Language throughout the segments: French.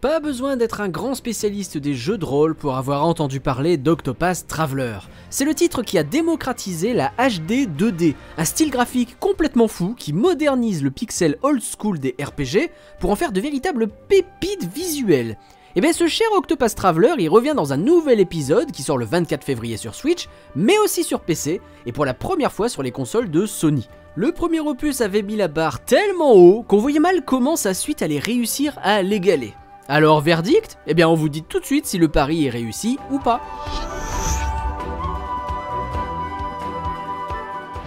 Pas besoin d'être un grand spécialiste des jeux de rôle pour avoir entendu parler d'Octopath Traveler. C'est le titre qui a démocratisé la HD 2D, un style graphique complètement fou qui modernise le pixel old school des RPG pour en faire de véritables pépites visuelles. Et bien ce cher Octopath Traveler, il revient dans un nouvel épisode qui sort le 24 février sur Switch, mais aussi sur PC, et pour la première fois sur les consoles de Sony. Le premier opus avait mis la barre tellement haut qu'on voyait mal comment sa suite allait réussir à l'égaler. Alors verdict? Eh bien on vous dit tout de suite si le pari est réussi ou pas.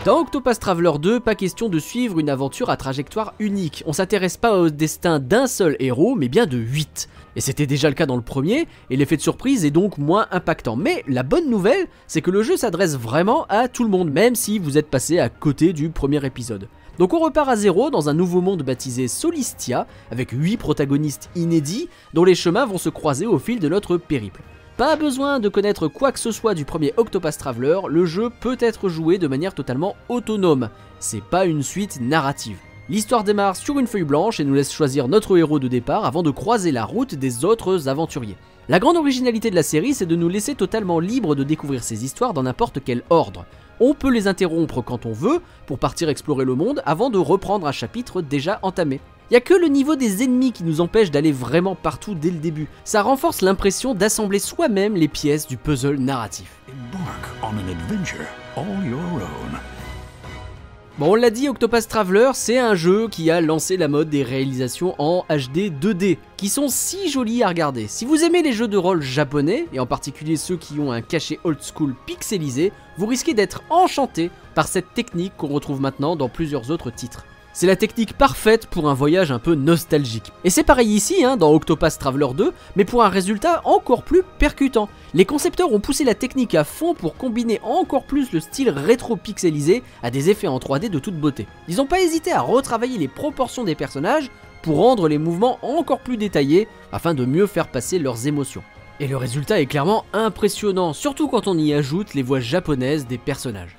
Dans Octopath Traveler 2, pas question de suivre une aventure à trajectoire unique. On s'intéresse pas au destin d'un seul héros, mais bien de 8. Et c'était déjà le cas dans le premier, et l'effet de surprise est donc moins impactant. Mais la bonne nouvelle, c'est que le jeu s'adresse vraiment à tout le monde, même si vous êtes passé à côté du premier épisode. Donc on repart à zéro dans un nouveau monde baptisé Solistia, avec 8 protagonistes inédits dont les chemins vont se croiser au fil de notre périple. Pas besoin de connaître quoi que ce soit du premier Octopath Traveler, le jeu peut être joué de manière totalement autonome, c'est pas une suite narrative. L'histoire démarre sur une feuille blanche et nous laisse choisir notre héros de départ avant de croiser la route des autres aventuriers. La grande originalité de la série, c'est de nous laisser totalement libres de découvrir ces histoires dans n'importe quel ordre. On peut les interrompre quand on veut pour partir explorer le monde avant de reprendre un chapitre déjà entamé. Y a que le niveau des ennemis qui nous empêche d'aller vraiment partout dès le début. Ça renforce l'impression d'assembler soi-même les pièces du puzzle narratif. Bon, on l'a dit, Octopath Traveler, c'est un jeu qui a lancé la mode des réalisations en HD 2D, qui sont si jolies à regarder. Si vous aimez les jeux de rôle japonais, et en particulier ceux qui ont un cachet old school pixelisé, vous risquez d'être enchanté par cette technique qu'on retrouve maintenant dans plusieurs autres titres. C'est la technique parfaite pour un voyage un peu nostalgique. Et c'est pareil ici, hein, dans Octopath Traveler 2, mais pour un résultat encore plus percutant. Les concepteurs ont poussé la technique à fond pour combiner encore plus le style rétro-pixelisé à des effets en 3D de toute beauté. Ils n'ont pas hésité à retravailler les proportions des personnages pour rendre les mouvements encore plus détaillés afin de mieux faire passer leurs émotions. Et le résultat est clairement impressionnant, surtout quand on y ajoute les voix japonaises des personnages.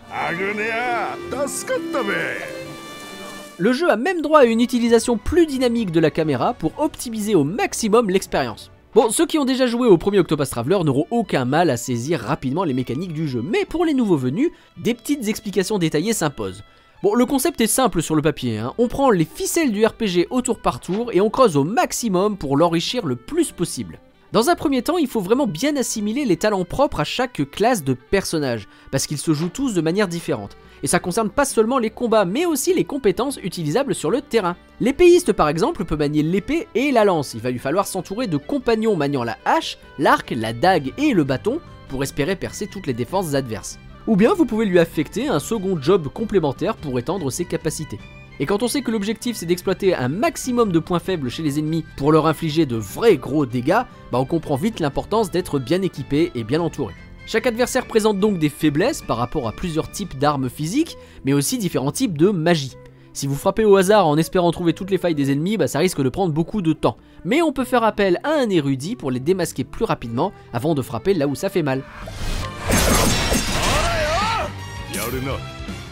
Le jeu a même droit à une utilisation plus dynamique de la caméra pour optimiser au maximum l'expérience. Bon, ceux qui ont déjà joué au premier Octopath Traveler n'auront aucun mal à saisir rapidement les mécaniques du jeu, mais pour les nouveaux venus, des petites explications détaillées s'imposent. Bon, le concept est simple sur le papier, hein. on prend les ficelles du RPG au tour par tour et on creuse au maximum pour l'enrichir le plus possible. Dans un premier temps, il faut vraiment bien assimiler les talents propres à chaque classe de personnage, parce qu'ils se jouent tous de manière différente. Et ça concerne pas seulement les combats, mais aussi les compétences utilisables sur le terrain. L'épéiste par exemple peut manier l'épée et la lance, il va lui falloir s'entourer de compagnons maniant la hache, l'arc, la dague et le bâton pour espérer percer toutes les défenses adverses. Ou bien vous pouvez lui affecter un second job complémentaire pour étendre ses capacités. Et quand on sait que l'objectif c'est d'exploiter un maximum de points faibles chez les ennemis pour leur infliger de vrais gros dégâts, bah on comprend vite l'importance d'être bien équipé et bien entouré. Chaque adversaire présente donc des faiblesses par rapport à plusieurs types d'armes physiques, mais aussi différents types de magie. Si vous frappez au hasard en espérant trouver toutes les failles des ennemis, bah ça risque de prendre beaucoup de temps. Mais on peut faire appel à un érudit pour les démasquer plus rapidement avant de frapper là où ça fait mal.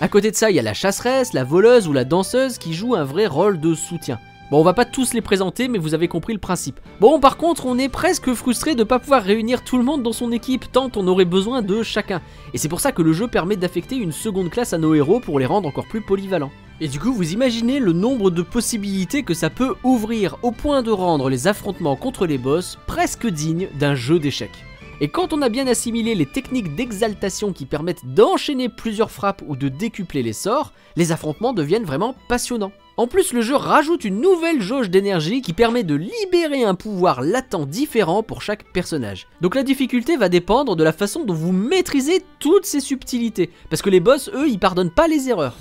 À côté de ça, il y a la chasseresse, la voleuse ou la danseuse qui jouent un vrai rôle de soutien. Bon, on va pas tous les présenter, mais vous avez compris le principe. Bon, par contre, on est presque frustré de pas pouvoir réunir tout le monde dans son équipe, tant on aurait besoin de chacun. Et c'est pour ça que le jeu permet d'affecter une seconde classe à nos héros pour les rendre encore plus polyvalents. Et du coup, vous imaginez le nombre de possibilités que ça peut ouvrir, au point de rendre les affrontements contre les boss presque dignes d'un jeu d'échecs. Et quand on a bien assimilé les techniques d'exaltation qui permettent d'enchaîner plusieurs frappes ou de décupler les sorts, les affrontements deviennent vraiment passionnants. En plus, le jeu rajoute une nouvelle jauge d'énergie qui permet de libérer un pouvoir latent différent pour chaque personnage. Donc la difficulté va dépendre de la façon dont vous maîtrisez toutes ces subtilités, parce que les boss, eux, ils pardonnent pas les erreurs.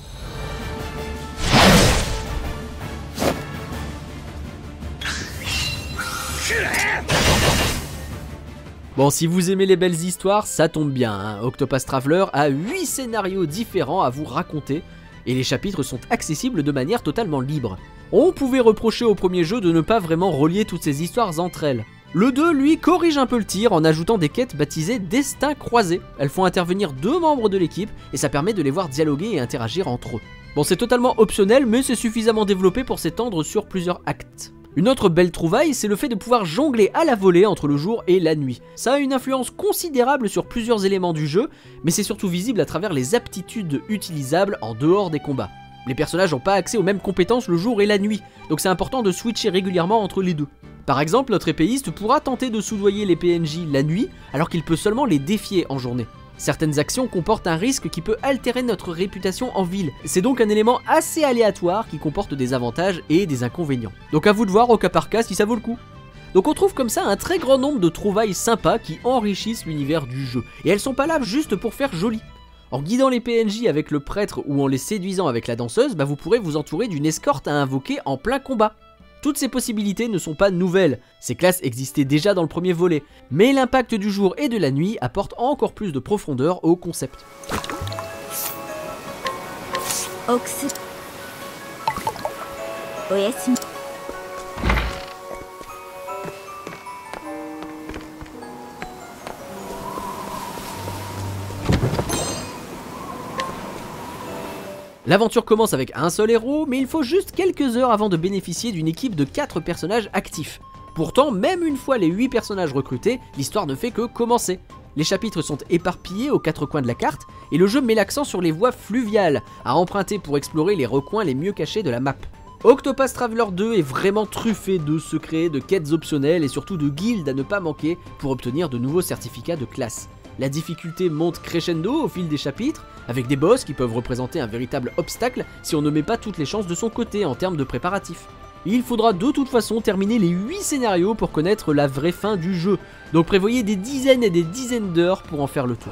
Bon, si vous aimez les belles histoires, ça tombe bien, hein. Octopus Traveler a 8 scénarios différents à vous raconter, et les chapitres sont accessibles de manière totalement libre. On pouvait reprocher au premier jeu de ne pas vraiment relier toutes ces histoires entre elles. Le 2, lui, corrige un peu le tir en ajoutant des quêtes baptisées Destin croisés. Elles font intervenir deux membres de l'équipe et ça permet de les voir dialoguer et interagir entre eux. Bon, c'est totalement optionnel, mais c'est suffisamment développé pour s'étendre sur plusieurs actes. Une autre belle trouvaille, c'est le fait de pouvoir jongler à la volée entre le jour et la nuit. Ça a une influence considérable sur plusieurs éléments du jeu, mais c'est surtout visible à travers les aptitudes utilisables en dehors des combats. Les personnages n'ont pas accès aux mêmes compétences le jour et la nuit, donc c'est important de switcher régulièrement entre les deux. Par exemple, notre épéiste pourra tenter de soudoyer les PNJ la nuit, alors qu'il peut seulement les défier en journée. Certaines actions comportent un risque qui peut altérer notre réputation en ville. C'est donc un élément assez aléatoire qui comporte des avantages et des inconvénients. Donc à vous de voir au cas par cas si ça vaut le coup. Donc on trouve comme ça un très grand nombre de trouvailles sympas qui enrichissent l'univers du jeu. Et elles sont pas là juste pour faire joli. En guidant les PNJ avec le prêtre ou en les séduisant avec la danseuse, bah vous pourrez vous entourer d'une escorte à invoquer en plein combat. Toutes ces possibilités ne sont pas nouvelles, ces classes existaient déjà dans le premier volet, mais l'impact du jour et de la nuit apporte encore plus de profondeur au concept. L'aventure commence avec un seul héros, mais il faut juste quelques heures avant de bénéficier d'une équipe de 4 personnages actifs. Pourtant, même une fois les 8 personnages recrutés, l'histoire ne fait que commencer. Les chapitres sont éparpillés aux quatre coins de la carte, et le jeu met l'accent sur les voies fluviales, à emprunter pour explorer les recoins les mieux cachés de la map. Octopath Traveler 2 est vraiment truffé de secrets, de quêtes optionnelles et surtout de guildes à ne pas manquer pour obtenir de nouveaux certificats de classe. La difficulté monte crescendo au fil des chapitres, avec des boss qui peuvent représenter un véritable obstacle si on ne met pas toutes les chances de son côté en termes de préparatifs. Il faudra de toute façon terminer les 8 scénarios pour connaître la vraie fin du jeu, donc prévoyez des dizaines et des dizaines d'heures pour en faire le tour.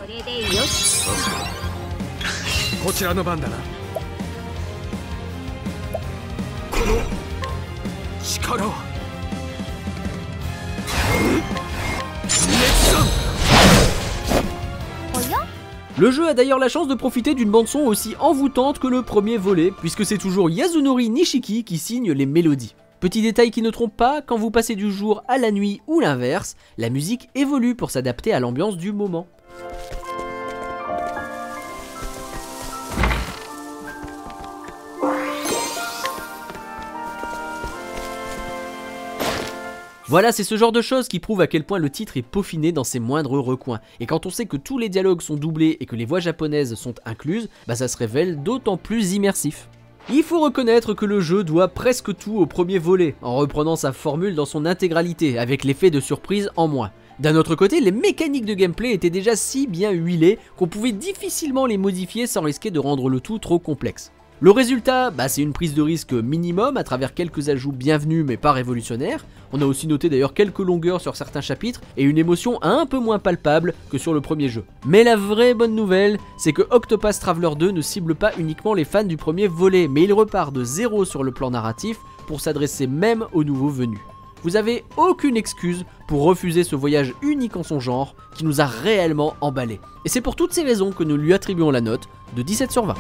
Le jeu a d'ailleurs la chance de profiter d'une bande-son aussi envoûtante que le premier volet, puisque c'est toujours Yasunori Nishiki qui signe les mélodies. Petit détail qui ne trompe pas, quand vous passez du jour à la nuit ou l'inverse, la musique évolue pour s'adapter à l'ambiance du moment. Voilà, c'est ce genre de choses qui prouve à quel point le titre est peaufiné dans ses moindres recoins. Et quand on sait que tous les dialogues sont doublés et que les voix japonaises sont incluses, bah ça se révèle d'autant plus immersif. Il faut reconnaître que le jeu doit presque tout au premier volet, en reprenant sa formule dans son intégralité, avec l'effet de surprise en moins. D'un autre côté, les mécaniques de gameplay étaient déjà si bien huilées qu'on pouvait difficilement les modifier sans risquer de rendre le tout trop complexe. Le résultat, bah, c'est une prise de risque minimum à travers quelques ajouts bienvenus mais pas révolutionnaires. On a aussi noté d'ailleurs quelques longueurs sur certains chapitres et une émotion un peu moins palpable que sur le premier jeu. Mais la vraie bonne nouvelle, c'est que Octopath Traveler 2 ne cible pas uniquement les fans du premier volet, mais il repart de zéro sur le plan narratif pour s'adresser même aux nouveaux venus. Vous avez aucune excuse pour refuser ce voyage unique en son genre qui nous a réellement emballé. Et c'est pour toutes ces raisons que nous lui attribuons la note de 17 sur 20.